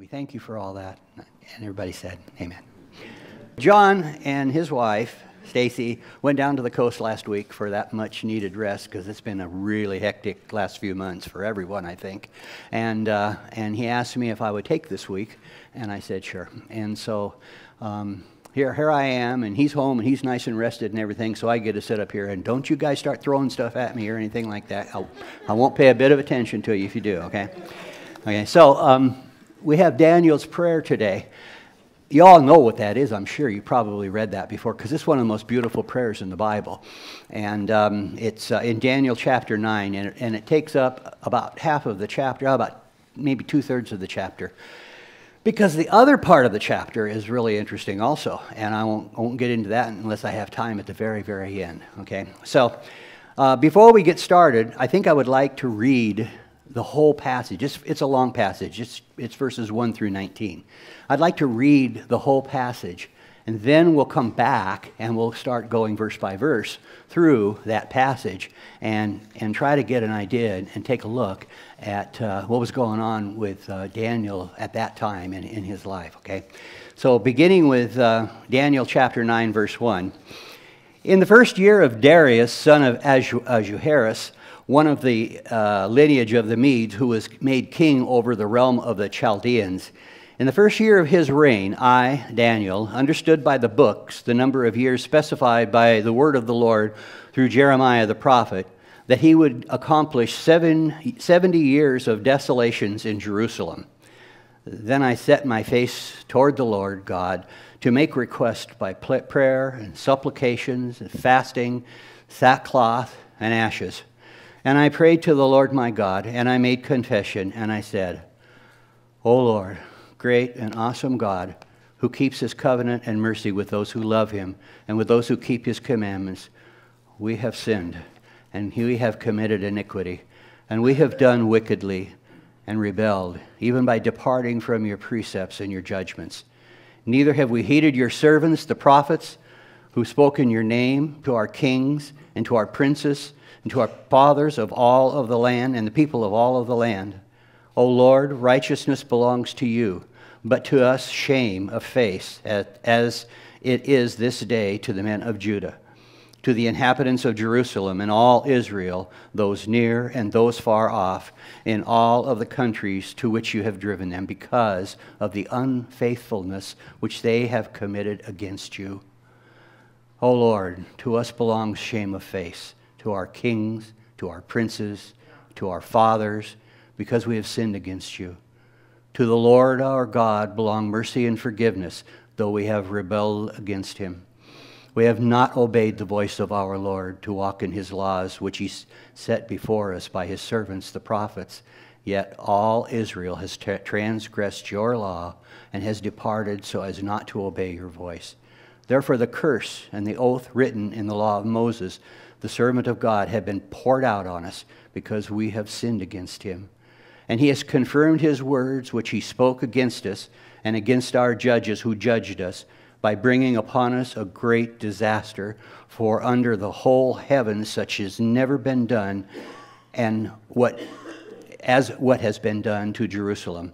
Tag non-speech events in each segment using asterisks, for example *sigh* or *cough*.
We thank you for all that. And everybody said, Amen. John and his wife, Stacy, went down to the coast last week for that much needed rest because it's been a really hectic last few months for everyone, I think. And, uh, and he asked me if I would take this week, and I said, sure. And so um, here, here I am, and he's home, and he's nice and rested and everything, so I get to sit up here. And don't you guys start throwing stuff at me or anything like that. I'll, I won't pay a bit of attention to you if you do, okay? Okay, so. Um, we have Daniel's prayer today. You all know what that is, I'm sure. You probably read that before because it's one of the most beautiful prayers in the Bible. And um, it's uh, in Daniel chapter 9, and it, and it takes up about half of the chapter, about maybe two thirds of the chapter. Because the other part of the chapter is really interesting also, and I won't, won't get into that unless I have time at the very, very end. Okay? So, uh, before we get started, I think I would like to read the whole passage. It's, it's a long passage, it's, it's verses 1 through 19. I'd like to read the whole passage, and then we'll come back and we'll start going verse by verse through that passage and, and try to get an idea and take a look at uh, what was going on with uh, Daniel at that time in, in his life, okay? So, beginning with uh, Daniel chapter 9, verse 1. In the first year of Darius, son of Ahasuerus, one of the uh, lineage of the Medes who was made king over the realm of the Chaldeans. In the first year of his reign, I, Daniel, understood by the books the number of years specified by the word of the Lord through Jeremiah the prophet that he would accomplish seven, 70 years of desolations in Jerusalem. Then I set my face toward the Lord God to make request by prayer and supplications and fasting, sackcloth, and ashes. And I prayed to the Lord my God, and I made confession, and I said, O Lord, great and awesome God, who keeps his covenant and mercy with those who love him and with those who keep his commandments, we have sinned, and we have committed iniquity, and we have done wickedly and rebelled, even by departing from your precepts and your judgments. Neither have we heeded your servants, the prophets, who spoke in your name to our kings and to our princes and to our fathers of all of the land and the people of all of the land. O Lord, righteousness belongs to you, but to us shame of face, as it is this day to the men of Judah, to the inhabitants of Jerusalem and all Israel, those near and those far off, in all of the countries to which you have driven them, because of the unfaithfulness which they have committed against you. O Lord, to us belongs shame of face to our kings, to our princes, to our fathers, because we have sinned against you. To the Lord our God belong mercy and forgiveness, though we have rebelled against him. We have not obeyed the voice of our Lord to walk in his laws, which he set before us by his servants, the prophets. Yet all Israel has transgressed your law and has departed so as not to obey your voice. Therefore, the curse and the oath written in the law of Moses the servant of God, have been poured out on us because we have sinned against him. And he has confirmed his words, which he spoke against us and against our judges who judged us, by bringing upon us a great disaster. For under the whole heaven such has never been done, and what, as what has been done to Jerusalem.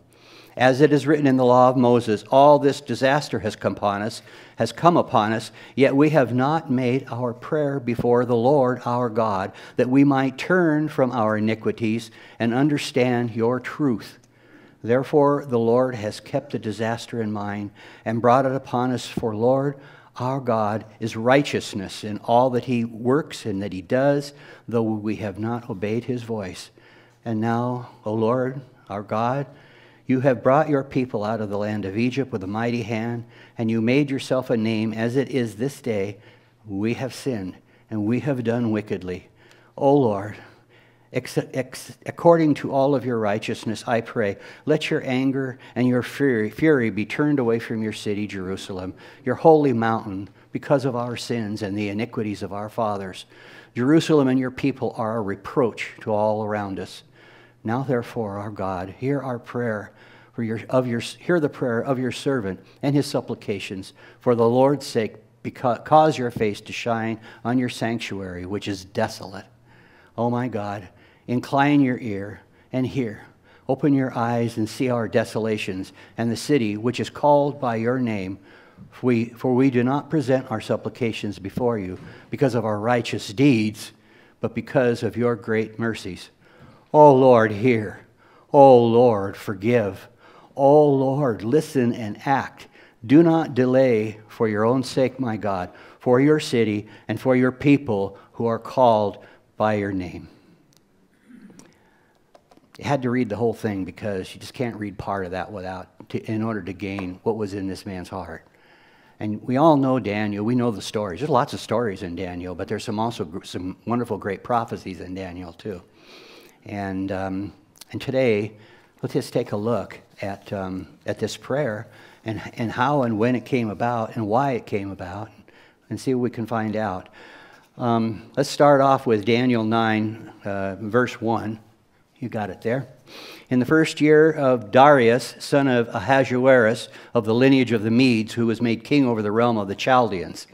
As it is written in the law of Moses, all this disaster has come upon us, has come upon us, yet we have not made our prayer before the Lord our God, that we might turn from our iniquities and understand your truth. Therefore, the Lord has kept the disaster in mind and brought it upon us, for Lord our God is righteousness in all that he works and that he does, though we have not obeyed his voice. And now, O Lord our God, you have brought your people out of the land of Egypt with a mighty hand, and you made yourself a name as it is this day. We have sinned, and we have done wickedly. O Lord, according to all of your righteousness, I pray, let your anger and your fury, fury be turned away from your city, Jerusalem, your holy mountain, because of our sins and the iniquities of our fathers. Jerusalem and your people are a reproach to all around us. Now, therefore, our God, hear our prayer for your, of your, hear the prayer of your servant and his supplications. For the Lord's sake, because, cause your face to shine on your sanctuary, which is desolate. Oh my God, incline your ear and hear. Open your eyes and see our desolations and the city which is called by your name. For we, for we do not present our supplications before you because of our righteous deeds, but because of your great mercies. O Lord, hear. O Lord, forgive. O Lord, listen and act. Do not delay for your own sake, my God, for your city and for your people who are called by your name. You had to read the whole thing because you just can't read part of that without, to, in order to gain what was in this man's heart. And we all know Daniel. We know the stories. There's lots of stories in Daniel, but there's some also some wonderful, great prophecies in Daniel too. And um, and today, let's just take a look at um, at this prayer and and how and when it came about and why it came about, and see what we can find out. Um, let's start off with Daniel 9, uh, verse 1. You got it there. In the first year of Darius, son of Ahasuerus, of the lineage of the Medes, who was made king over the realm of the Chaldeans.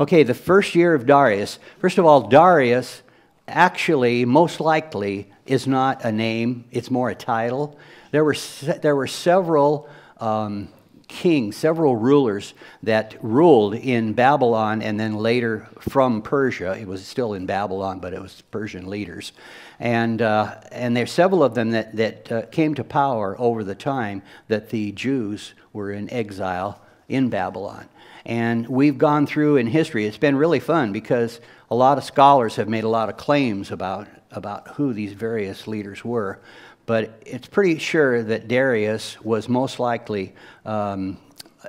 Okay, the first year of Darius. First of all, Darius actually, most likely, is not a name, it's more a title. There were, there were several um, kings, several rulers that ruled in Babylon and then later from Persia. It was still in Babylon, but it was Persian leaders. And, uh, and there's several of them that, that uh, came to power over the time that the Jews were in exile in Babylon. And we've gone through in history, it's been really fun because a lot of scholars have made a lot of claims about, about who these various leaders were. But it's pretty sure that Darius was most likely um,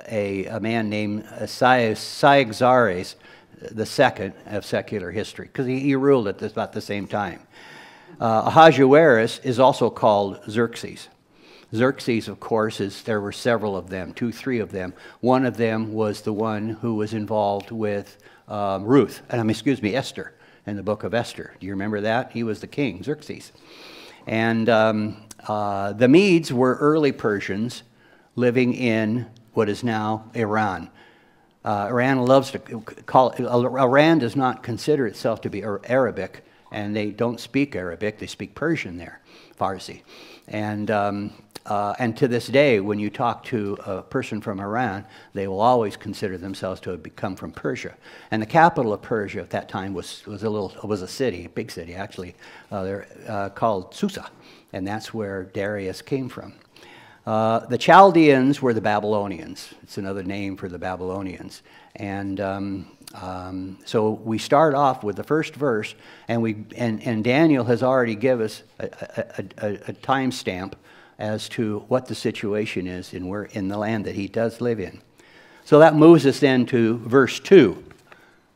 a, a man named Cyaxares the second of secular history because he, he, ruled at this, about the same time. Uh, Ahasuerus is also called Xerxes. Xerxes, of course, is there were several of them, two, three of them. One of them was the one who was involved with um, Ruth, um, excuse me, Esther, in the book of Esther. Do you remember that? He was the king, Xerxes. And um, uh, the Medes were early Persians living in what is now Iran. Uh, Iran loves to call it, Iran does not consider itself to be Arabic and they don't speak Arabic, they speak Persian there, Farsi. And, um, uh, and to this day, when you talk to a person from Iran, they will always consider themselves to have come from Persia. And the capital of Persia at that time was, was, a, little, was a city, a big city actually, uh, they're, uh, called Susa. And that's where Darius came from. Uh, the Chaldeans were the Babylonians. It's another name for the Babylonians. And um, um, so we start off with the first verse, and, we, and, and Daniel has already given us a, a, a, a timestamp as to what the situation is in, where, in the land that he does live in. So that moves us then to verse 2.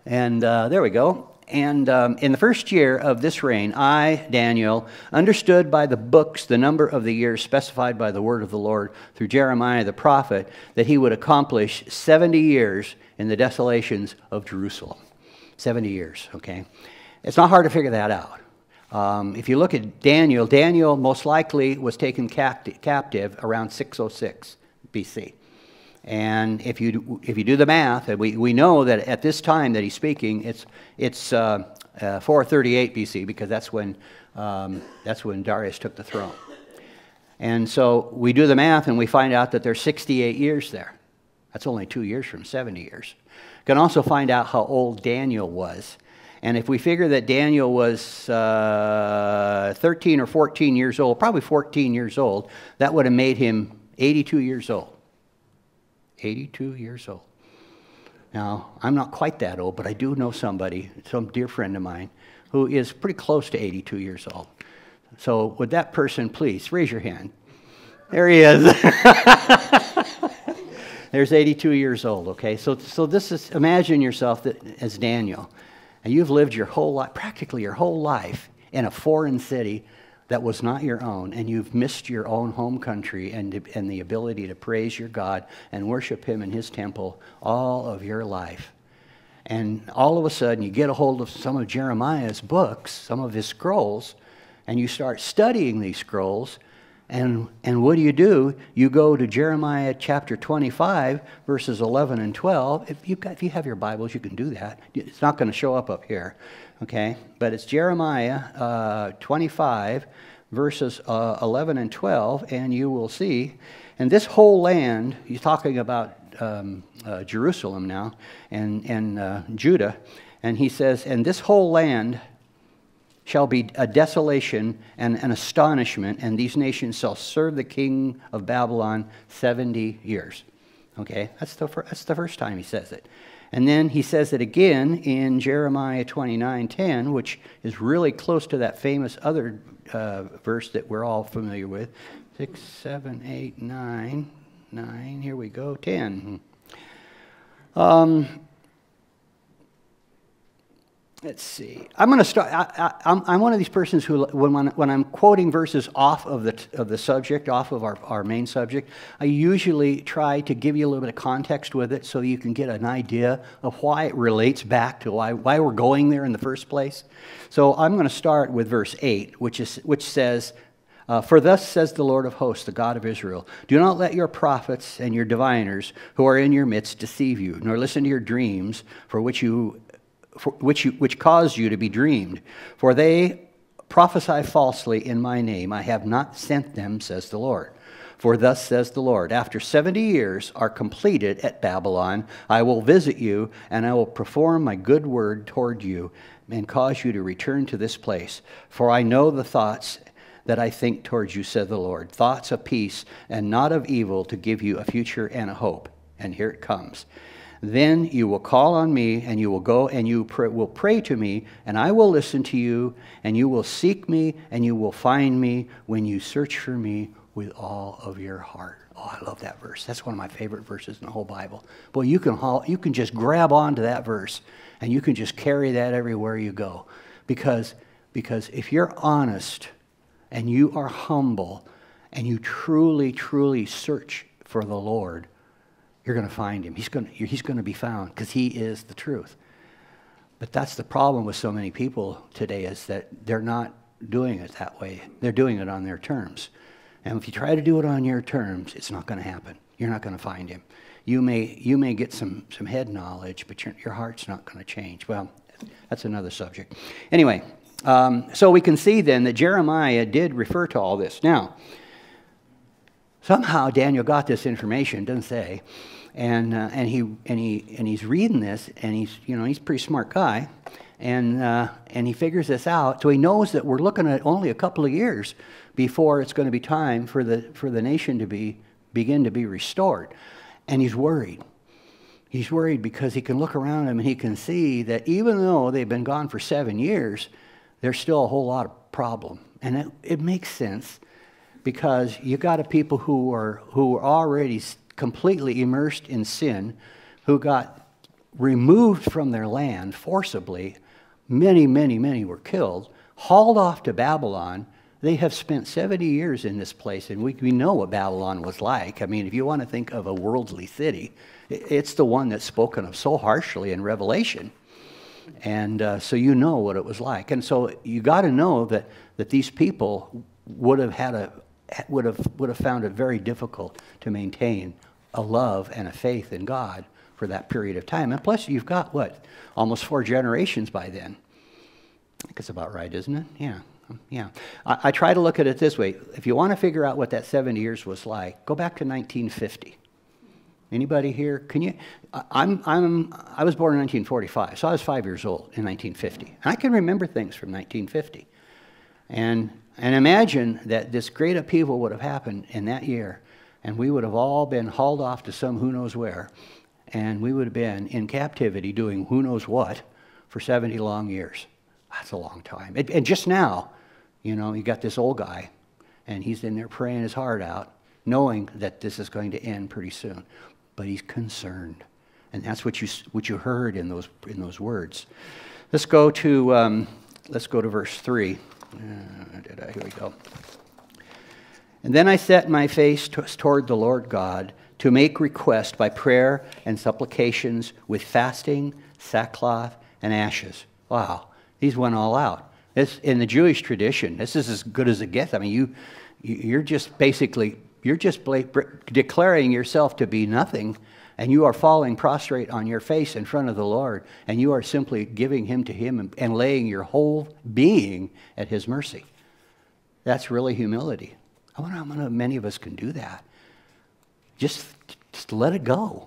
And uh, there we go. And um, in the first year of this reign, I, Daniel, understood by the books the number of the years specified by the word of the Lord through Jeremiah the prophet that he would accomplish 70 years in the desolations of Jerusalem. 70 years, okay? It's not hard to figure that out. Um, if you look at Daniel, Daniel most likely was taken captive around 606 BC. And if you, if you do the math, we, we know that at this time that he's speaking, it's, it's uh, uh, 438 BC because that's when, um, that's when Darius took the throne. And so we do the math and we find out that there's 68 years there. That's only two years from 70 years. You can also find out how old Daniel was. And if we figure that Daniel was uh, 13 or 14 years old, probably 14 years old, that would have made him 82 years old. 82 years old. Now, I'm not quite that old, but I do know somebody, some dear friend of mine, who is pretty close to 82 years old. So, would that person please raise your hand? There he is. *laughs* There's 82 years old, okay? So, so this is, imagine yourself that, as Daniel, and you've lived your whole life, practically your whole life, in a foreign city that was not your own, and you've missed your own home country and, and the ability to praise your God and worship Him in His temple all of your life. And all of a sudden, you get a hold of some of Jeremiah's books, some of his scrolls, and you start studying these scrolls. And, and what do you do? You go to Jeremiah chapter 25, verses 11 and 12. If, you've got, if you have your Bibles, you can do that. It's not going to show up up here okay? But it's Jeremiah uh, 25, verses uh, 11 and 12, and you will see. And this whole land, he's talking about um, uh, Jerusalem now and, and uh, Judah, and he says, And this whole land shall be a desolation and an astonishment, and these nations shall serve the king of Babylon 70 years. Okay, that's the, that's the first time he says it. And then he says it again in Jeremiah 29:10, which is really close to that famous other uh, verse that we're all familiar with. Six, seven, eight, nine, nine. Here we go. Ten. Um, let's see. I'm going to start. I, am one of these persons who, when, when I'm quoting verses off of the, of the subject, off of our, our main subject, I usually try to give you a little bit of context with it so you can get an idea of why it relates back to why, why we're going there in the first place. So I'm going to start with verse 8, which, is, which says, uh, For thus says the Lord of hosts, the God of Israel Do not let your prophets and your diviners who are in your midst deceive you, nor listen to your dreams, for which you which, you, which caused you to be dreamed. For they prophesy falsely in my name. I have not sent them, says the Lord. For thus says the Lord After 70 years are completed at Babylon, I will visit you, and I will perform my good word toward you, and cause you to return to this place. For I know the thoughts that I think towards you, said the Lord thoughts of peace and not of evil, to give you a future and a hope. And here it comes. Then you will call on me, and you will go and you pray, will pray to me, and I will listen to you, and you will seek me, and you will find me when you search for me with all of your heart. Oh, I love that verse. That's one of my favorite verses in the whole Bible. Boy, you can, you can just grab onto that verse, and you can just carry that everywhere you go. Because, because if you're honest and you are humble and you truly, truly search for the Lord, you're going to find him. He's going to, he's to be found because he is the truth. But that's the problem with so many people today is that they're not doing it that way. They're doing it on their terms. And if you try to do it on your terms, it's not going to happen. You're not going to find him. You may, you may get some, some head knowledge, but your, your heart's not going to change. Well, that's another subject. Anyway, um, so we can see then that Jeremiah did refer to all this. Now, somehow Daniel got this information, doesn't say and uh, and he and he and he's reading this, and he's you know he's a pretty smart guy, and uh, and he figures this out. So he knows that we're looking at only a couple of years before it's going to be time for the for the nation to be begin to be restored, and he's worried. He's worried because he can look around him and he can see that even though they've been gone for seven years, there's still a whole lot of problem, and it, it makes sense because you got a people who are who are already completely immersed in sin, who got removed from their land forcibly. Many, many, many were killed, hauled off to Babylon. They have spent 70 years in this place, and we, we know what Babylon was like. I mean, if you want to think of a worldly city, it's the one that's spoken of so harshly in Revelation. And uh, so you know what it was like. And so you got to know that, that these people would have had a, would have, would have found it very difficult to maintain a love and a faith in God for that period of time. And plus, you've got what? Almost four generations by then. I think it's about right, isn't it? Yeah. Um, yeah. I, I try to look at it this way. If you want to figure out what that 70 years was like, go back to 1950. Anybody here? Can you? I'm, I'm, I was born in 1945, so I was five years old in 1950. And I can remember things from 1950. And, and imagine that this great upheaval would have happened in that year and we would have all been hauled off to some who knows where, and we would have been in captivity doing who knows what for 70 long years. That's a long time. And just now, you know, you got this old guy, and he's in there praying his heart out, knowing that this is going to end pretty soon. But he's concerned. And that's what you, what you heard in those, in those words. Let's go to, um, let's go to verse 3. Uh? Here we go. And then I set my face toward the Lord God to make request by prayer and supplications with fasting, sackcloth, and ashes. Wow, these went all out. This, in the Jewish tradition, this is as good as it gets. I mean, you, you're just basically, you're just declaring yourself to be nothing, and you are falling prostrate on your face in front of the Lord, and you are simply giving Him to Him and, and laying your whole being at His mercy. That's really humility. I wonder how many of us can do that. Just, just let it go.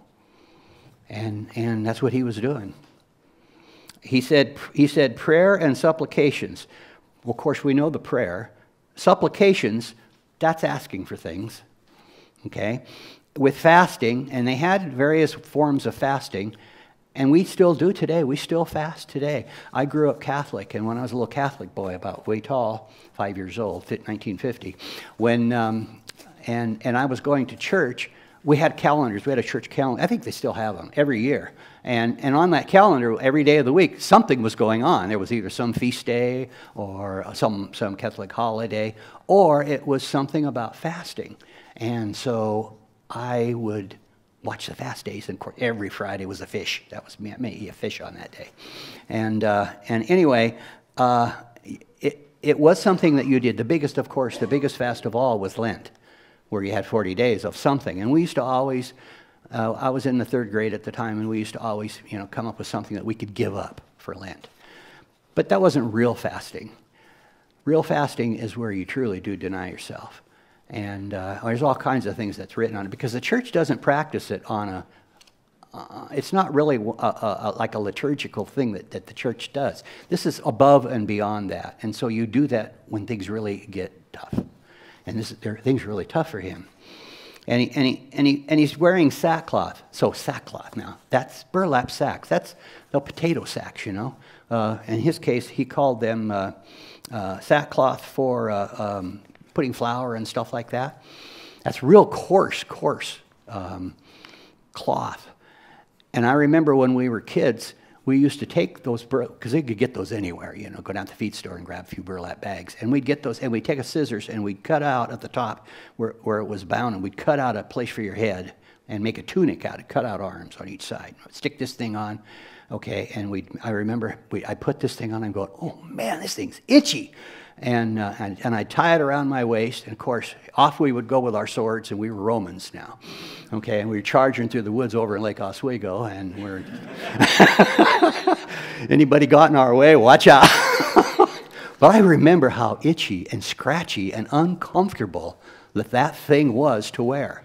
And, and that's what he was doing. He said, he said, prayer and supplications. Well, of course, we know the prayer. Supplications, that's asking for things. Okay? With fasting, and they had various forms of fasting, and we still do today. We still fast today. I grew up Catholic, and when I was a little Catholic boy, about way tall, five years old, 1950, when, um, and, and I was going to church, we had calendars. We had a church calendar. I think they still have them every year. And, and on that calendar, every day of the week, something was going on. There was either some feast day or some, some Catholic holiday, or it was something about fasting. And so I would watch the fast days, and every Friday was a fish. That was me, me a fish on that day. And, uh, and anyway, uh, it, it was something that you did. The biggest, of course, the biggest fast of all was Lent where you had 40 days of something. And we used to always, uh, I was in the third grade at the time, and we used to always, you know, come up with something that we could give up for Lent. But that wasn't real fasting. Real fasting is where you truly do deny yourself. And uh, there's all kinds of things that's written on it because the church doesn't practice it on a, uh, it's not really a, a, a, like a liturgical thing that, that the church does. This is above and beyond that. And so you do that when things really get tough and this, there, things are really tough for him. And, he, and, he, and, he, and he's wearing sackcloth. So, sackcloth now. That's burlap sacks. That's the potato sacks, you know. Uh, in his case, he called them uh, uh, sackcloth for uh, um, putting flour and stuff like that. That's real coarse, coarse um, cloth. And I remember when we were kids, we used to take those because they could get those anywhere you know go down to the feed store and grab a few burlap bags and we'd get those and we'd take a scissors and we'd cut out at the top where, where it was bound and we'd cut out a place for your head and make a tunic out of cut out arms on each side stick this thing on okay and we i remember we, i put this thing on and go oh man this thing's itchy and, uh, and, and I'd tie it around my waist. And of course, off we would go with our swords, and we were Romans now. Okay, and we were charging through the woods over in Lake Oswego, and we're. *laughs* Anybody got in our way, watch out. *laughs* but I remember how itchy and scratchy and uncomfortable that that thing was to wear.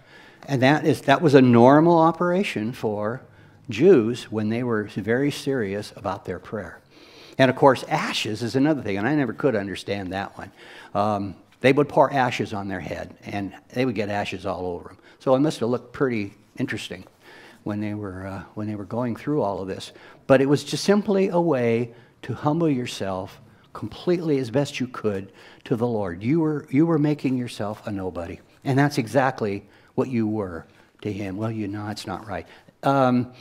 And that, is, that was a normal operation for Jews when they were very serious about their prayer. And of course, ashes is another thing, and I never could understand that one. Um, they would pour ashes on their head, and they would get ashes all over them. So it must have looked pretty interesting when they were, uh, when they were going through all of this. But it was just simply a way to humble yourself completely as best you could to the Lord. You were, you were making yourself a nobody. And that's exactly what you were to Him. Well, you know, it's not right. Um,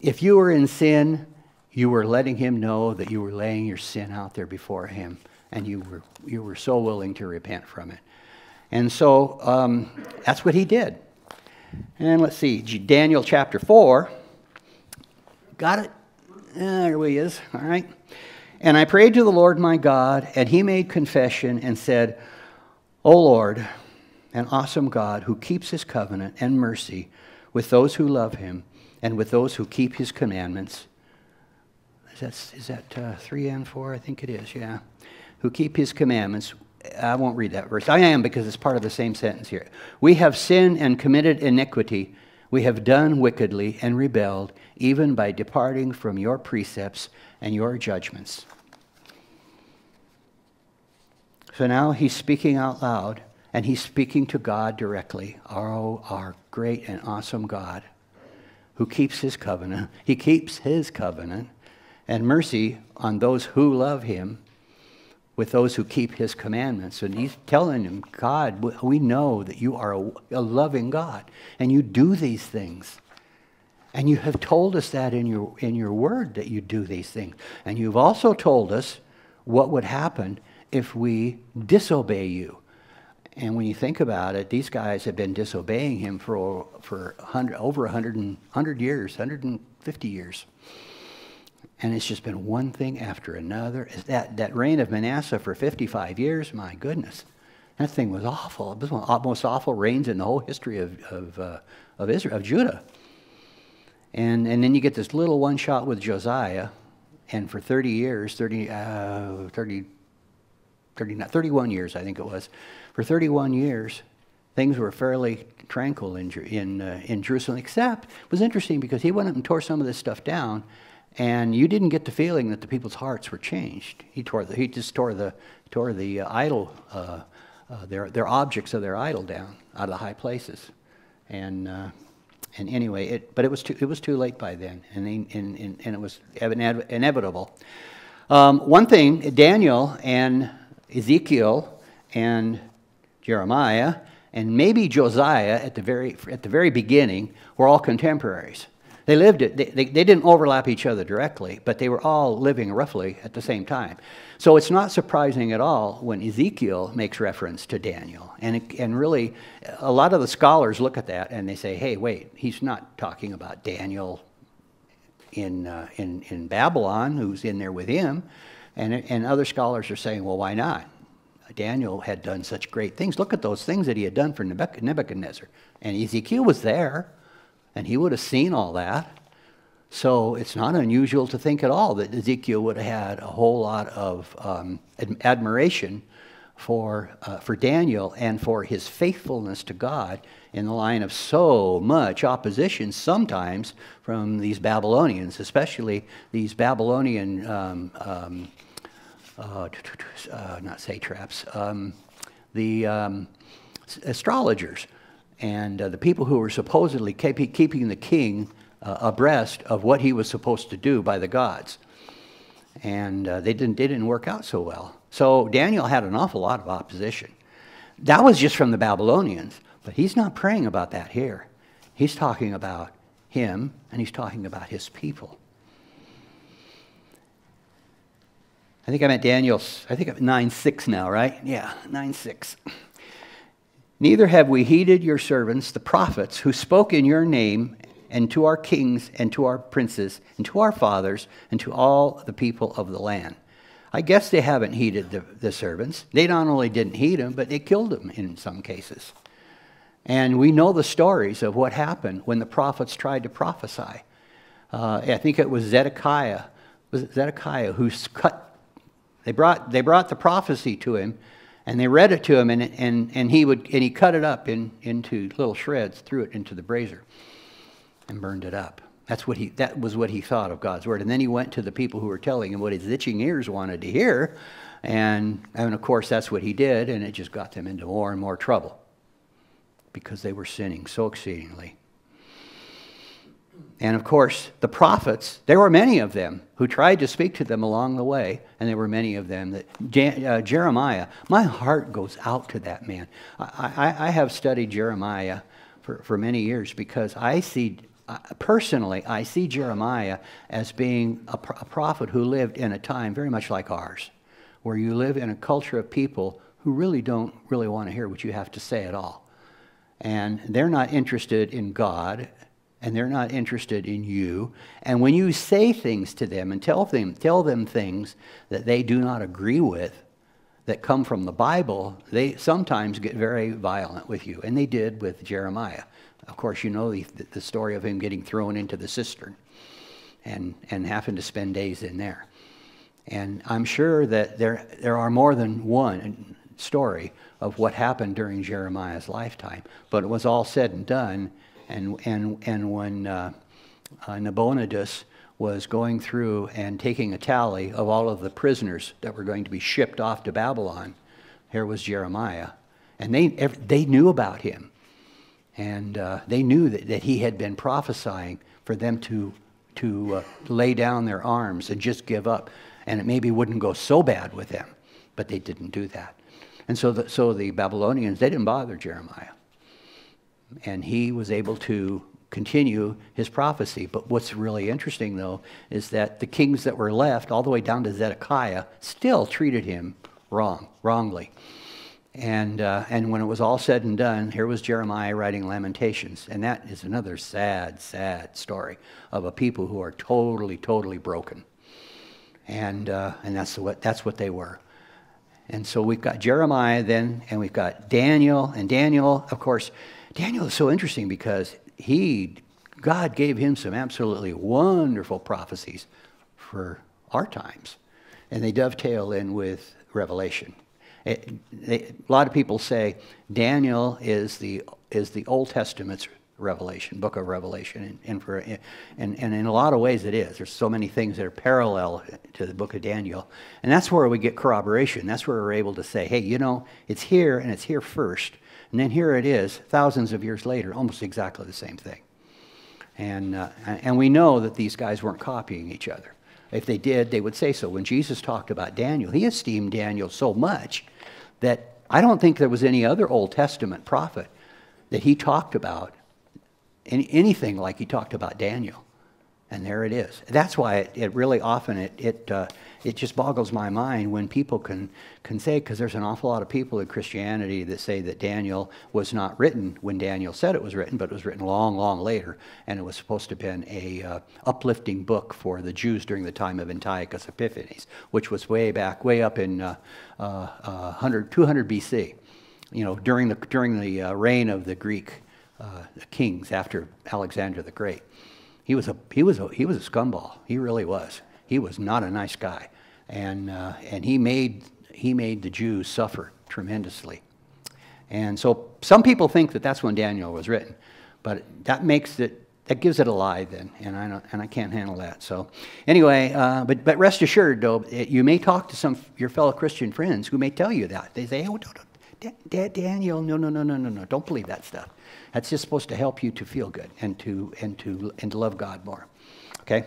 if you were in sin, you were letting him know that you were laying your sin out there before him, and you were, you were so willing to repent from it. And so um, that's what he did. And let's see, Daniel chapter 4. Got it? There he is. All right. And I prayed to the Lord my God, and he made confession and said, O Lord, an awesome God who keeps his covenant and mercy with those who love him and with those who keep his commandments that, is that uh, 3 and 4? I think it is, yeah. Who keep his commandments. I won't read that verse. I am because it's part of the same sentence here. We have sinned and committed iniquity. We have done wickedly and rebelled, even by departing from your precepts and your judgments. So now he's speaking out loud, and he's speaking to God directly, our, our great and awesome God who keeps his covenant. He keeps his covenant and mercy on those who love him with those who keep his commandments. And he's telling them, God, we know that you are a, a, loving God and you do these things. And you have told us that in your, in your word that you do these things. And you've also told us what would happen if we disobey you. And when you think about it, these guys have been disobeying him for, for 100, over 100, 100 years, 150 years. And it's just been one thing after another. That, that reign of Manasseh for 55 years, my goodness, that thing was awful. It was one of the most awful reigns in the whole history of, of, uh, of Israel, of Judah. And, and then you get this little one shot with Josiah, and for 30 years, 30, uh, 30 39, 31 years, I think it was. For 31 years, things were fairly tranquil in, in, uh, in Jerusalem, except it was interesting because he went up and tore some of this stuff down, and you didn't get the feeling that the people's hearts were changed. He, tore the, he just tore the, tore the uh, idol, uh, uh their, their objects of their idol down out of the high places. And, uh, and anyway, it, but it was, too, it was too late by then, and, they, and, and, and it was inevitable. Um, one thing, Daniel and Ezekiel and Jeremiah and maybe Josiah at the very, at the very beginning were all contemporaries. They lived it, they, they, they, didn't overlap each other directly, but they were all living roughly at the same time. So it's not surprising at all when Ezekiel makes reference to Daniel. And, and really, a lot of the scholars look at that and they say, hey, wait, he's not talking about Daniel in, uh, in, in Babylon, who's in there with him. And, and other scholars are saying, well, why not? Daniel had done such great things. Look at those things that he had done for Nebuchadnezzar. And Ezekiel was there, and he would have seen all that. So it's not unusual to think at all that Ezekiel would have had a whole lot of um, admiration for, uh, for Daniel and for his faithfulness to God in the line of so much opposition, sometimes from these Babylonians, especially these Babylonian um, um, uh, uh, not satraps, um, the um, astrologers, and uh, the people who were supposedly keep, keeping the king uh, abreast of what he was supposed to do by the gods. And uh, they, didn't, they didn't work out so well. So Daniel had an awful lot of opposition. That was just from the Babylonians, but he's not praying about that here. He's talking about him, and he's talking about his people. I think I'm at Daniel's, I think I'm at 9 6 now, right? Yeah, 9 6. Neither have we heeded your servants, the prophets, who spoke in your name, and to our kings, and to our princes, and to our fathers, and to all the people of the land. I guess they haven't heeded the, the servants. They not only didn't heed them, but they killed them in some cases. And we know the stories of what happened when the prophets tried to prophesy. Uh, I think it was Zedekiah, was it Zedekiah who cut they brought, they brought the prophecy to him, and they read it to him, and, and, and, he, would, and he cut it up in, into little shreds, threw it into the brazier, and burned it up. That's what he, that was what he thought of God's word. And then he went to the people who were telling him what his itching ears wanted to hear. And, and of course, that's what he did, and it just got them into more and more trouble because they were sinning so exceedingly. And of course, the prophets, there were many of them who tried to speak to them along the way, and there were many of them that, uh, Jeremiah, my heart goes out to that man. I, I, I have studied Jeremiah for, for many years because I see, uh, personally, I see Jeremiah as being a, a prophet who lived in a time very much like ours, where you live in a culture of people who really don't really want to hear what you have to say at all. And they're not interested in God and they're not interested in you. And when you say things to them and tell them, tell them things that they do not agree with, that come from the Bible, they sometimes get very violent with you. And they did with Jeremiah. Of course, you know the, the story of him getting thrown into the cistern and, and having to spend days in there. And I'm sure that there, there are more than one story of what happened during Jeremiah's lifetime. But it was all said and done and, and, and when uh, uh, Nabonidus was going through and taking a tally of all of the prisoners that were going to be shipped off to Babylon, here was Jeremiah. And they, they knew about him. And uh, they knew that, that he had been prophesying for them to, to uh, lay down their arms and just give up. And it maybe wouldn't go so bad with them, but they didn't do that. And so the, so the Babylonians, they didn't bother Jeremiah and he was able to continue his prophecy. But what's really interesting, though, is that the kings that were left, all the way down to Zedekiah, still treated him wrong, wrongly. And, uh, and when it was all said and done, here was Jeremiah writing Lamentations. And that is another sad, sad story of a people who are totally, totally broken. And, uh, and that's, what, that's what they were. And so we've got Jeremiah then, and we've got Daniel. And Daniel, of course, Daniel is so interesting because he, God gave him some absolutely wonderful prophecies for our times. And they dovetail in with Revelation. It, a lot of people say Daniel is the, is the Old Testament's Revelation, book of Revelation. And, and, for, and, and in a lot of ways it is. There's so many things that are parallel to the book of Daniel. And that's where we get corroboration. That's where we're able to say, hey, you know, it's here and it's here first. And then here it is, thousands of years later, almost exactly the same thing. And, uh, and we know that these guys weren't copying each other. If they did, they would say so. When Jesus talked about Daniel, he esteemed Daniel so much that I don't think there was any other Old Testament prophet that he talked about anything like he talked about Daniel. And there it is. That's why it, it really often it it uh, it just boggles my mind when people can can say because there's an awful lot of people in Christianity that say that Daniel was not written when Daniel said it was written, but it was written long, long later, and it was supposed to have been a uh, uplifting book for the Jews during the time of Antiochus Epiphanes, which was way back, way up in uh, 100, uh, 200 BC. You know, during the during the uh, reign of the Greek uh, kings after Alexander the Great. He was a he was a he was a scumball. He really was. He was not a nice guy, and uh, and he made he made the Jews suffer tremendously. And so some people think that that's when Daniel was written, but that makes it that gives it a lie then, and I and I can't handle that. So anyway, uh, but but rest assured though, it, you may talk to some your fellow Christian friends who may tell you that they say, "Oh, Daniel, no, no, no, no, no, no, don't believe that stuff." That's just supposed to help you to feel good and to, and to, and to love God more. Okay?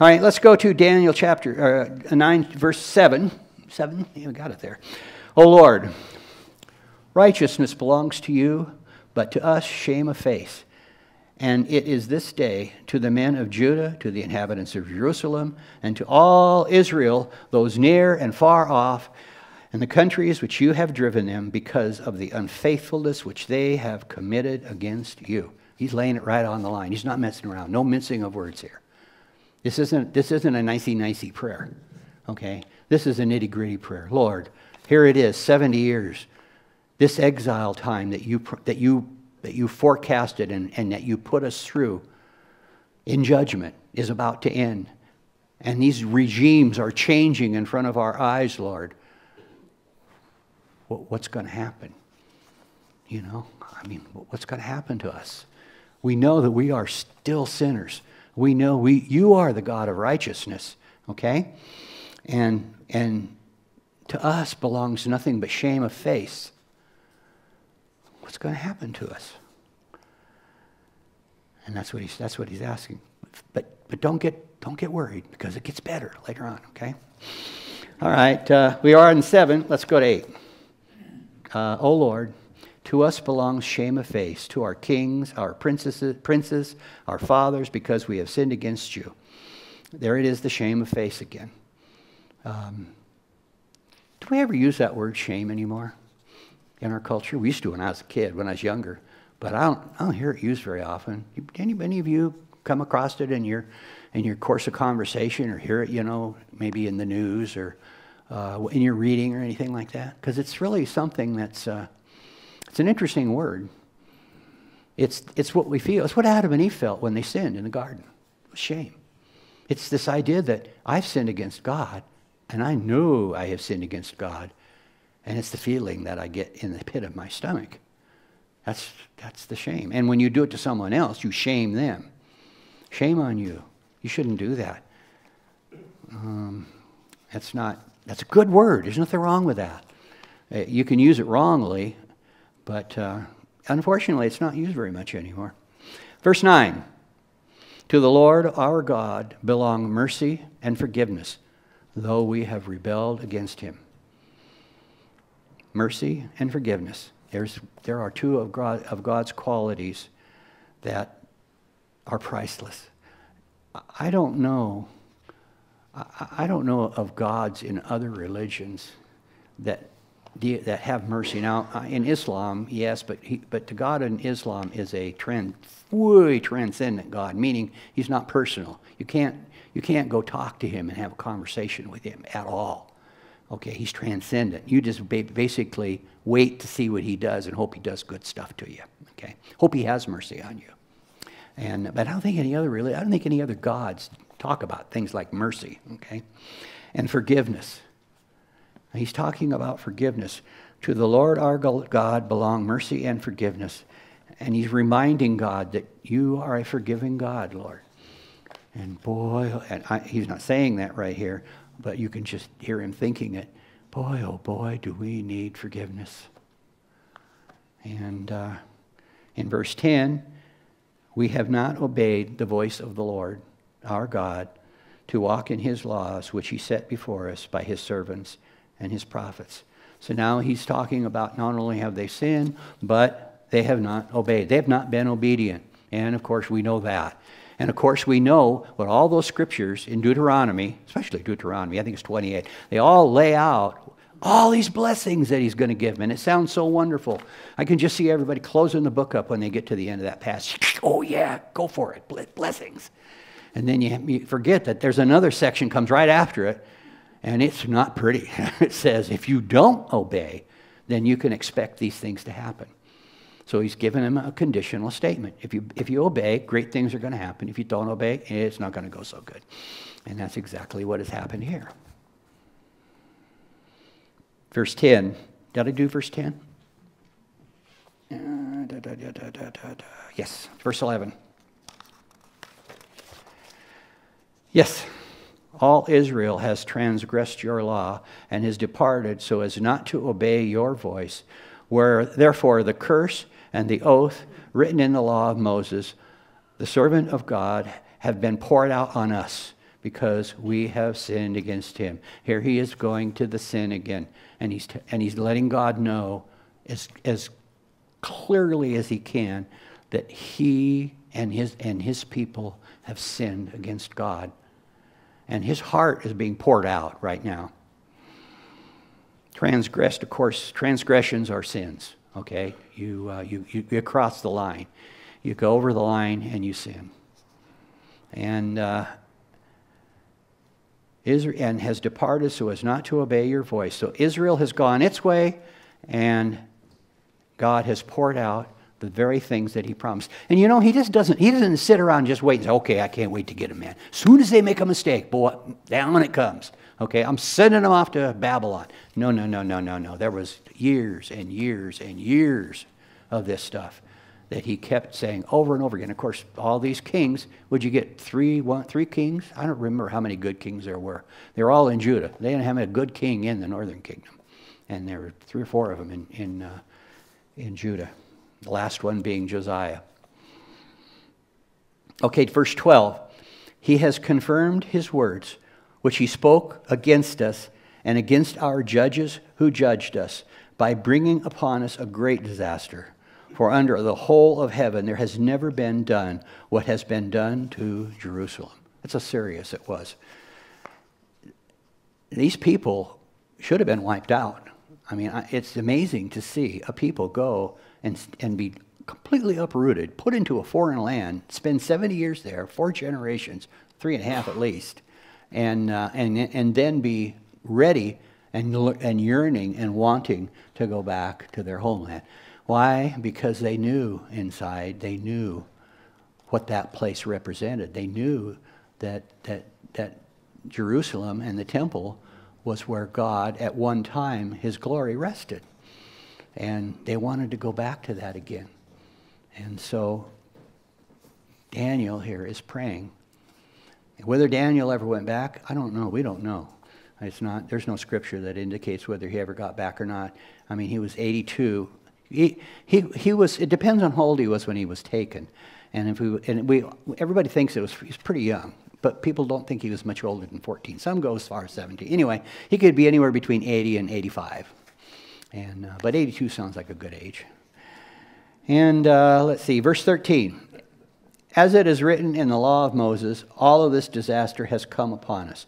All right, let's go to Daniel chapter uh, 9, verse 7. 7? You got it there. O Lord, righteousness belongs to you, but to us shame of face. And it is this day to the men of Judah, to the inhabitants of Jerusalem, and to all Israel, those near and far off, and the countries which you have driven them because of the unfaithfulness which they have committed against you. He's laying it right on the line. He's not messing around. No mincing of words here. This isn't, this isn't a nicey nicey prayer. Okay? This is a nitty gritty prayer. Lord, here it is, 70 years. This exile time that you, that you, that you forecasted and, and that you put us through in judgment is about to end. And these regimes are changing in front of our eyes, Lord what's going to happen? You know, I mean, what's going to happen to us? We know that we are still sinners. We know we, you are the God of righteousness, okay? And, and to us belongs nothing but shame of face. What's going to happen to us? And that's what he's, that's what he's asking. But, but don't, get, don't get worried because it gets better later on, okay? All right, uh, we are in seven. Let's go to eight. Uh, o Lord, to us belongs shame of face, to our kings, our princesses, princes, our fathers, because we have sinned against you. There it is, the shame of face again. Um, do we ever use that word shame anymore in our culture? We used to when I was a kid, when I was younger, but I don't, I don't hear it used very often. Any, any of you come across it in your, in your course of conversation or hear it, you know, maybe in the news or uh, in your reading or anything like that? Because it's really something that's uh, it's an interesting word. It's, it's what we feel. It's what Adam and Eve felt when they sinned in the garden. Shame. It's this idea that I've sinned against God, and I know I have sinned against God, and it's the feeling that I get in the pit of my stomach. That's, that's the shame. And when you do it to someone else, you shame them. Shame on you. You shouldn't do that. Um, that's not that's a good word. There's nothing wrong with that. Uh, you can use it wrongly, but uh, unfortunately, it's not used very much anymore. Verse 9 To the Lord our God belong mercy and forgiveness, though we have rebelled against him. Mercy and forgiveness. There's, there are two of, God, of God's qualities that are priceless. I don't know I don't know of gods in other religions that that have mercy. Now, uh, in Islam, yes, but he, but the God in Islam is a trend, way transcendent God, meaning he's not personal. You can't you can't go talk to him and have a conversation with him at all. Okay, he's transcendent. You just basically wait to see what he does and hope he does good stuff to you. Okay, hope he has mercy on you. And but I don't think any other really. I don't think any other gods talk about things like mercy, okay, and forgiveness. He's talking about forgiveness. To the Lord our God belong mercy and forgiveness. And he's reminding God that you are a forgiving God, Lord. And boy, and I, he's not saying that right here, but you can just hear him thinking it. Boy, oh boy, do we need forgiveness. And uh, in verse 10, we have not obeyed the voice of the Lord, our God, to walk in his laws, which he set before us by his servants and his prophets. So now he's talking about not only have they sinned, but they have not obeyed. They have not been obedient. And of course, we know that. And of course, we know what all those scriptures in Deuteronomy, especially Deuteronomy, I think it's 28, they all lay out all these blessings that he's going to give them. And it sounds so wonderful. I can just see everybody closing the book up when they get to the end of that passage. *laughs* Oh, yeah, go for it. Blessings. And then you forget that there's another section comes right after it and it's not pretty. *laughs* it says, if you don't obey, then you can expect these things to happen. So he's given him a conditional statement. If you, if you obey, great things are going to happen. If you don't obey, it's not going to go so good. And that's exactly what has happened here. Verse 10. Did I do verse 10? Uh, da, da, da, yes, verse 11. Yes. All Israel has transgressed your law and has departed so as not to obey your voice. Where therefore the curse and the oath written in the law of Moses, the servant of God, have been poured out on us because we have sinned against him. Here he is going to the sin again, and he's, t- and he's letting God know as, as clearly as he can that he and his, and his people have sinned against God and his heart is being poured out right now. Transgressed, of course, transgressions are sins, okay? You, uh, you, you, you cross the line. You go over the line and you sin. And, uh, Israel, and has departed so as not to obey your voice. So Israel has gone its way, and God has poured out the very things that he promised. And you know, he just doesn't, he doesn't sit around just wait and say, okay, I can't wait to get him in. Soon as they make a mistake, boy, down it comes. Okay, I'm sending them off to Babylon. No, no, no, no, no, no. There was years and years and years of this stuff that he kept saying over and over again. Of course, all these kings, would you get three, one, three kings? I don't remember how many good kings there were. They were all in Judah. They didn't have a good king in the northern kingdom. And there were three or four of them in, in, uh, in Judah the last one being Josiah. Okay, verse 12. He has confirmed his words, which he spoke against us and against our judges who judged us, by bringing upon us a great disaster. For under the whole of heaven there has never been done what has been done to Jerusalem. That's how serious it was. These people should have been wiped out. I mean, it's amazing to see a people go and, and be completely uprooted, put into a foreign land, spend 70 years there, four generations, three and a half at least, and, uh, and, and then be ready and, and yearning and wanting to go back to their homeland. Why? Because they knew inside, they knew what that place represented. They knew that, that, that Jerusalem and the temple was where God, at one time, his glory rested. And they wanted to go back to that again. And so Daniel here is praying. Whether Daniel ever went back, I don't know. We don't know. It's not, there's no scripture that indicates whether he ever got back or not. I mean, he was 82. He, he, he was, it depends on how old he was when he was taken. And if we, and we, everybody thinks it was, he's pretty young, but people don't think he was much older than 14. Some go as far as 17. Anyway, he could be anywhere between 80 and 85. And, uh, but 82 sounds like a good age. And uh, let's see, verse 13. As it is written in the law of Moses, all of this disaster has come upon us.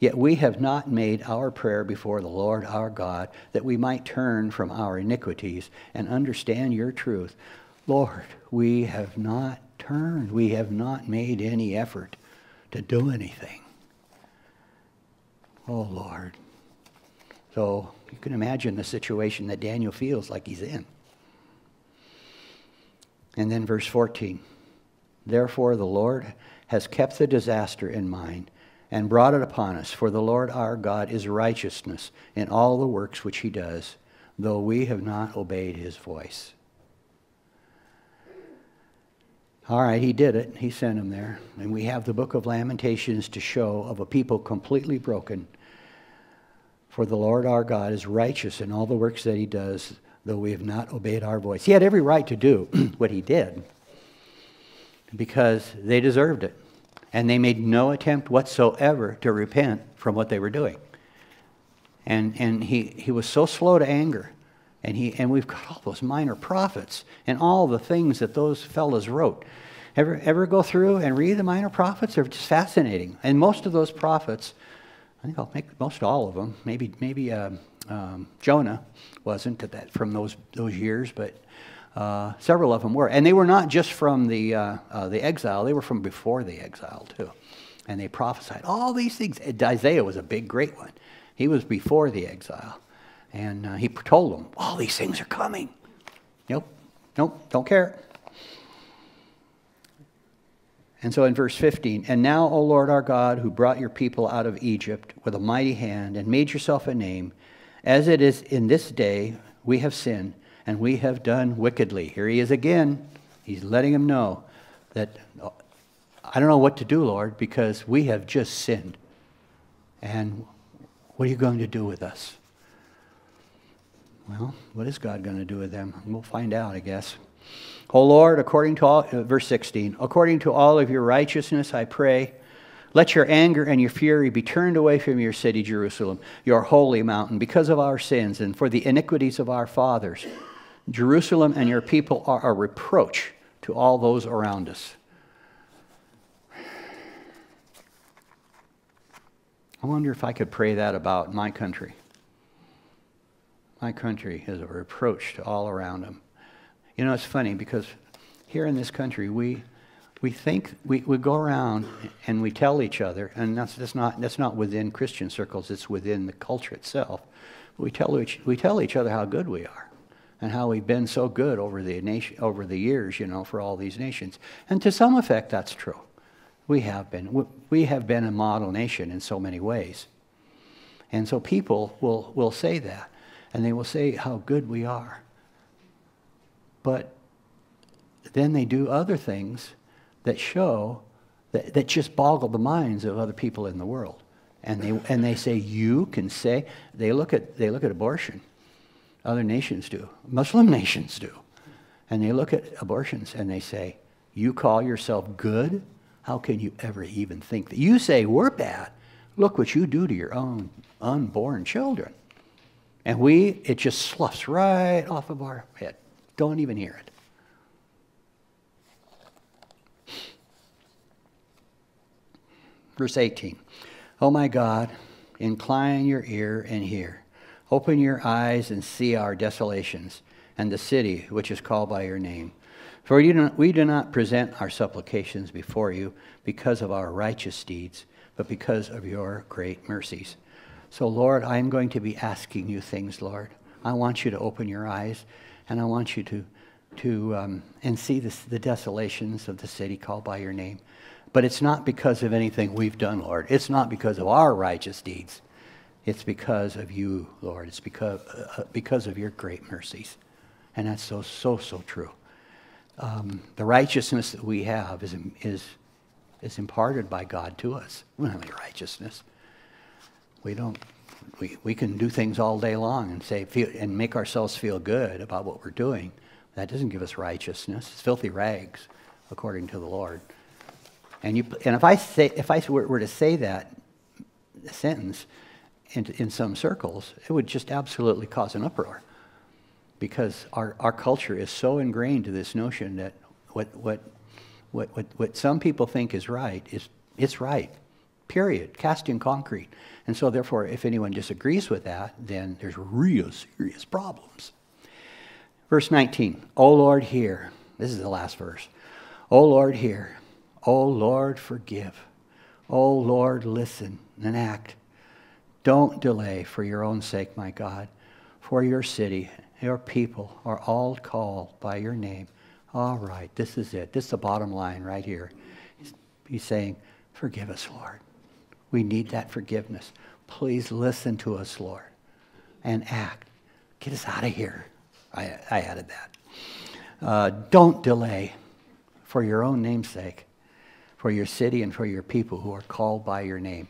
Yet we have not made our prayer before the Lord our God that we might turn from our iniquities and understand your truth. Lord, we have not turned. We have not made any effort to do anything. Oh, Lord. So you can imagine the situation that Daniel feels like he's in. And then verse 14 Therefore, the Lord has kept the disaster in mind and brought it upon us. For the Lord our God is righteousness in all the works which he does, though we have not obeyed his voice. All right, he did it. He sent him there. And we have the book of Lamentations to show of a people completely broken. For the Lord our God is righteous in all the works that he does, though we have not obeyed our voice. He had every right to do *clears throat* what he did because they deserved it. And they made no attempt whatsoever to repent from what they were doing. And, and he, he was so slow to anger. And, he, and we've got all those minor prophets and all the things that those fellows wrote. Ever, ever go through and read the minor prophets? They're just fascinating. And most of those prophets, I think I'll make most all of them, maybe, maybe uh, um, Jonah wasn't that from those, those years, but uh, several of them were. And they were not just from the, uh, uh, the exile, they were from before the exile, too. And they prophesied all these things. Isaiah was a big, great one. He was before the exile. And uh, he told them, all these things are coming. Nope, nope, don't care. And so in verse 15, and now, O Lord our God, who brought your people out of Egypt with a mighty hand and made yourself a name, as it is in this day, we have sinned and we have done wickedly. Here he is again. He's letting him know that I don't know what to do, Lord, because we have just sinned. And what are you going to do with us? Well, what is God going to do with them? We'll find out, I guess. O Lord, according to all, uh, verse 16, according to all of your righteousness, I pray, let your anger and your fury be turned away from your city, Jerusalem, your holy mountain, because of our sins and for the iniquities of our fathers. Jerusalem and your people are a reproach to all those around us. I wonder if I could pray that about my country. My country is a reproach to all around them. You know, it's funny because here in this country, we, we think, we, we go around and we tell each other, and that's, that's, not, that's not within Christian circles, it's within the culture itself. We tell, each, we tell each other how good we are and how we've been so good over the, nation, over the years, you know, for all these nations. And to some effect, that's true. We have been. We have been a model nation in so many ways. And so people will, will say that, and they will say how good we are. But then they do other things that show that, that just boggle the minds of other people in the world. And they, and they say, you can say, they look, at, they look at abortion. Other nations do. Muslim *laughs* nations do. And they look at abortions and they say, you call yourself good? How can you ever even think that? You say we're bad. Look what you do to your own unborn children. And we, it just sloughs right off of our head. Don't even hear it. Verse 18 Oh my God, incline your ear and hear. Open your eyes and see our desolations and the city which is called by your name. For we do, not, we do not present our supplications before you because of our righteous deeds, but because of your great mercies. So, Lord, I'm going to be asking you things, Lord. I want you to open your eyes and I want you to, to um, and see this, the desolations of the city called by your name. But it's not because of anything we've done, Lord. It's not because of our righteous deeds. It's because of you, Lord. It's because, uh, because of your great mercies. And that's so, so, so true. Um, the righteousness that we have is, is, is imparted by God to us. We don't have any righteousness. We don't we, we can do things all day long and say feel, and make ourselves feel good about what we're doing. That doesn't give us righteousness. It's filthy rags, according to the Lord. And you and if I say if I were, were to say that sentence in, in some circles, it would just absolutely cause an uproar, because our our culture is so ingrained to this notion that what what what what, what some people think is right is it's right period, cast in concrete. And so, therefore, if anyone disagrees with that, then there's real serious problems. Verse 19, O Lord, hear. This is the last verse. O Lord, hear. O Lord, forgive. O Lord, listen and act. Don't delay for your own sake, my God, for your city, your people are all called by your name. All right, this is it. This is the bottom line right here. He's, he's saying, Forgive us, Lord. We need that forgiveness. Please listen to us, Lord, and act. Get us out of here. I, I added that. Uh, don't delay for your own namesake, for your city and for your people who are called by your name.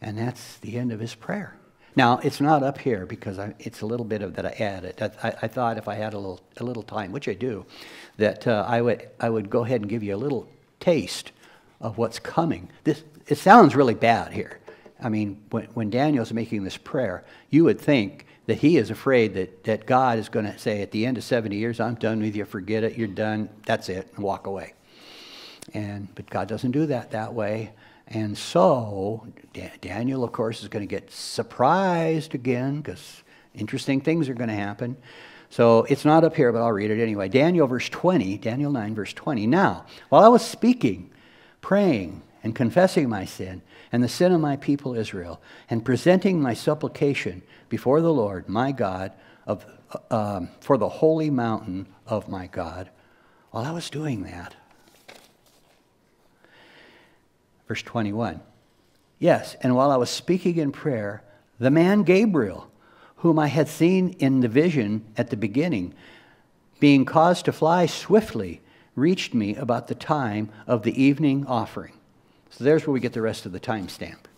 And that's the end of his prayer. Now, it's not up here because I, it's a little bit of that I added. I, I, thought if I had a little, a little time, which I do, that uh, I, would, I would go ahead and give you a little taste of what's coming. This, it sounds really bad here. I mean, when, when Daniel's making this prayer, you would think that he is afraid that, that God is going to say, at the end of 70 years, I'm done with you, forget it, you're done, that's it, and walk away. And, but God doesn't do that that way. And so, Daniel, of course, is going to get surprised again because interesting things are going to happen. So it's not up here, but I'll read it anyway. Daniel, verse 20, Daniel 9, verse 20. Now, while I was speaking, praying, and confessing my sin and the sin of my people Israel, and presenting my supplication before the Lord my God of, um, for the holy mountain of my God, while I was doing that, Verse 21. Yes, and while I was speaking in prayer, the man Gabriel, whom I had seen in the vision at the beginning, being caused to fly swiftly, reached me about the time of the evening offering. So there's where we get the rest of the time stamp.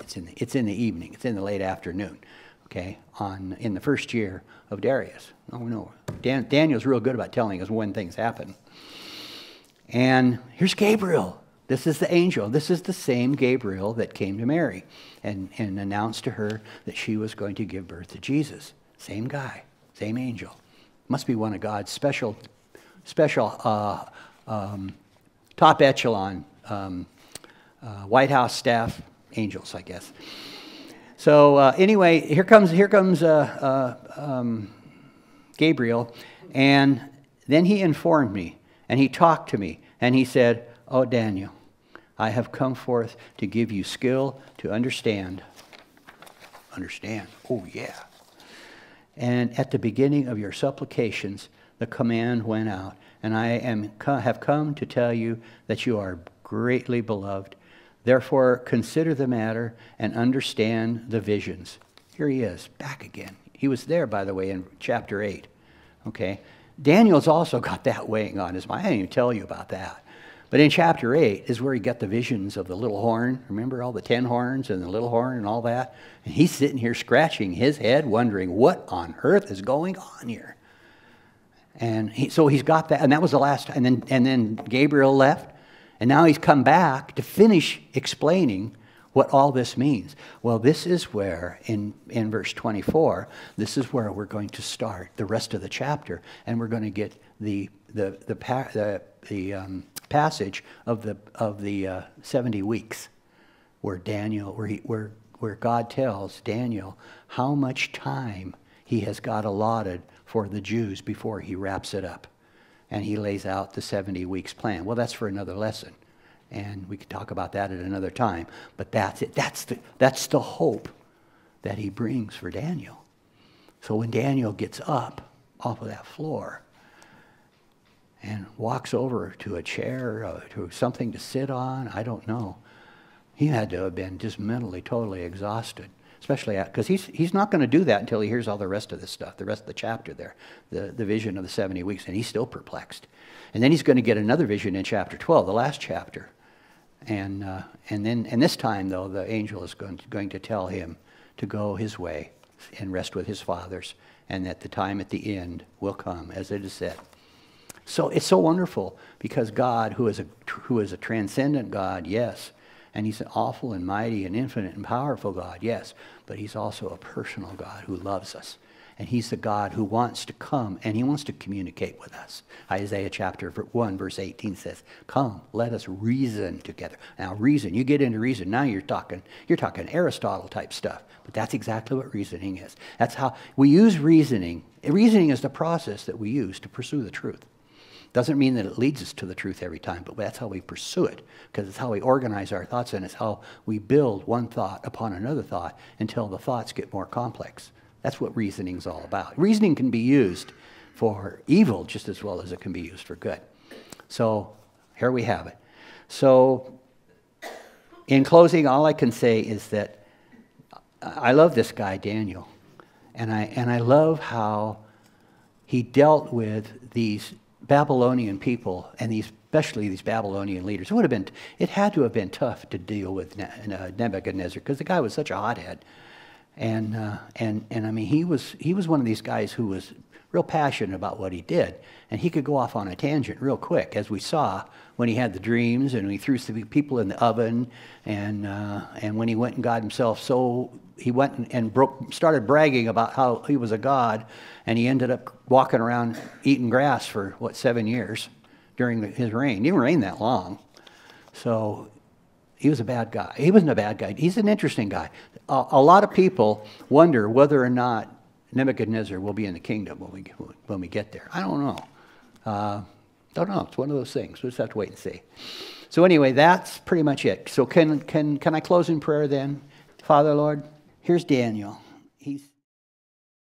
It's in the, it's in the evening, it's in the late afternoon, okay, on, in the first year of Darius. Oh, no. Dan, Daniel's real good about telling us when things happen. And here's Gabriel this is the angel. This is the same Gabriel that came to Mary and, and announced to her that she was going to give birth to Jesus. Same guy, same angel. Must be one of God's special, special uh, um, top echelon um, uh, White House staff angels, I guess. So uh, anyway, here comes here comes uh, uh, um, Gabriel, and then he informed me, and he talked to me, and he said, "Oh, Daniel." I have come forth to give you skill to understand. Understand. Oh, yeah. And at the beginning of your supplications, the command went out, and I am, have come to tell you that you are greatly beloved. Therefore, consider the matter and understand the visions. Here he is, back again. He was there, by the way, in chapter 8. Okay? Daniel's also got that weighing on his mind. I didn't even tell you about that. But in chapter 8 is where he got the visions of the little horn. Remember all the ten horns and the little horn and all that? And he's sitting here scratching his head, wondering what on earth is going on here. And he, so he's got that, and that was the last, and then, and then Gabriel left, and now he's come back to finish explaining what all this means. Well, this is where, in, in verse 24, this is where we're going to start the rest of the chapter, and we're going to get the, the, the, the, the um, passage of the, of the uh, 70 weeks where Daniel, where, he, where, where God tells Daniel how much time he has got allotted for the Jews before he wraps it up. And he lays out the 70 weeks plan. Well, that's for another lesson. And we could talk about that at another time. But that's it. That's the, that's the hope that he brings for Daniel. So when Daniel gets up off of that floor, and walks over to a chair, uh, to something to sit on. I don't know. He had to have been just mentally totally exhausted, especially because he's, he's not going to do that until he hears all the rest of this stuff, the rest of the chapter there, the, the vision of the 70 weeks, and he's still perplexed. And then he's going to get another vision in chapter 12, the last chapter. And, uh, and, then, and this time, though, the angel is going to, going to tell him to go his way and rest with his fathers, and that the time at the end will come, as it is said. So it's so wonderful because God, who is a, who is a transcendent God, yes, and he's an awful and mighty and infinite and powerful God, yes, but he's also a personal God who loves us. And he's the God who wants to come and he wants to communicate with us. Isaiah chapter 1, verse 18 says, Come, let us reason together. Now, reason, you get into reason, now you're talking, you're talking Aristotle type stuff. But that's exactly what reasoning is. That's how we use reasoning. Reasoning is the process that we use to pursue the truth. Doesn't mean that it leads us to the truth every time, but that's how we pursue it, because it's how we organize our thoughts and it's how we build one thought upon another thought until the thoughts get more complex. That's what reasoning is all about. Reasoning can be used for evil just as well as it can be used for good. So here we have it. So in closing, all I can say is that I love this guy, Daniel. And I, and I love how he dealt with these Babylonian people and especially these Babylonian leaders. It would have been, it had to have been tough to deal with uh, Nebuchadnezzar because the guy was such a hothead. And, uh, and, and I mean, he was, he was one of these guys who was real passionate about what he did. And he could go off on a tangent real quick, as we saw when he had the dreams and he threw some people in the oven. And, uh, and when he went and got himself so, he went and, broke, started bragging about how he was a god. And he ended up walking around eating grass for, what, seven years during the, his reign. He didn't reign that long. So he was a bad guy. He wasn't a bad guy. He's an interesting guy. A, a lot of people wonder whether or not Nebuchadnezzar will be in the kingdom when we, when we get there. I don't know. Uh, don't know. It's one of those things. We'll just have to wait and see. So anyway, that's pretty much it. So can, can, can I close in prayer then? Father, Lord, here's Daniel.